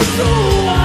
sua.